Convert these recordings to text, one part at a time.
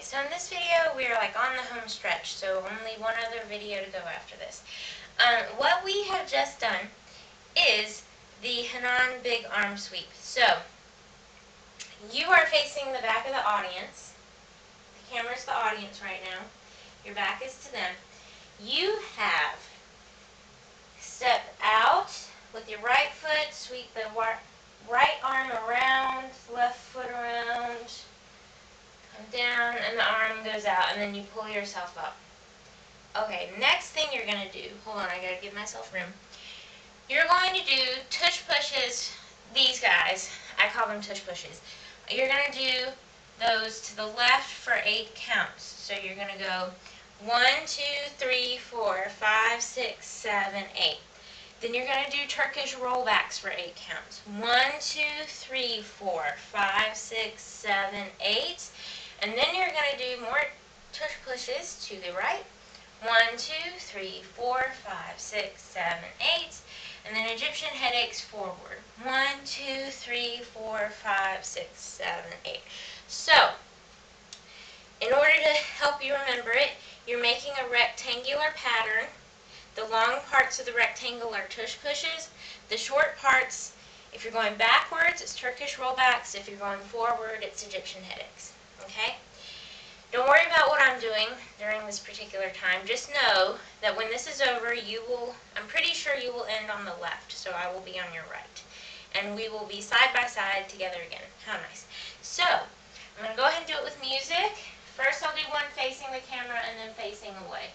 so in this video we are like on the home stretch, so only one other video to go after this. Um, what we have just done is the Hanan Big Arm Sweep. So, you are facing the back of the audience. The camera's the audience right now. Your back is to them. You have step out with your right foot, sweep the right arm around, left foot around, down, and the arm goes out, and then you pull yourself up. Okay, next thing you're going to do, hold on, I got to give myself room. You're going to do tush pushes, these guys, I call them tush pushes. You're going to do those to the left for eight counts. So you're going to go one, two, three, four, five, six, seven, eight. Then you're going to do Turkish rollbacks for eight counts. One, two, three, four, five, six, seven, eight. And then you're going to do more tush pushes to the right. One, two, three, four, five, six, seven, eight. And then Egyptian headaches forward. One, two, three, four, five, six, seven, eight. So, in order to help you remember it, you're making a rectangular pattern the long parts of the rectangle are tush pushes. The short parts, if you're going backwards, it's Turkish rollbacks. If you're going forward, it's Egyptian headaches. Okay? Don't worry about what I'm doing during this particular time. Just know that when this is over, you will, I'm pretty sure you will end on the left, so I will be on your right. And we will be side by side together again. How nice. So, I'm going to go ahead and do it with music. First I'll do one facing the camera and then facing away.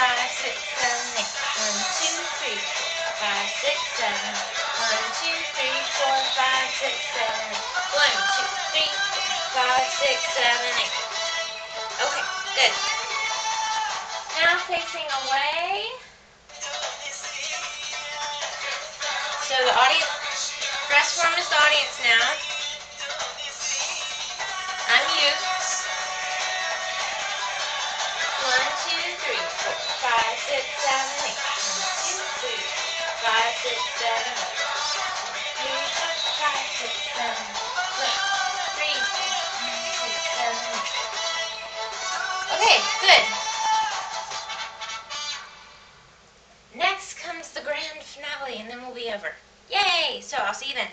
Five, six, seven, eight. One, two, three, four, five, six, seven, eight. One, two, three, four, five, six, seven, eight. One, two, three, four, five, six, seven, eight. Okay, good. Now facing away. So the audience, press form is the audience now. Okay, good. Next comes the grand finale, and then we'll be over. Yay! So I'll see you then.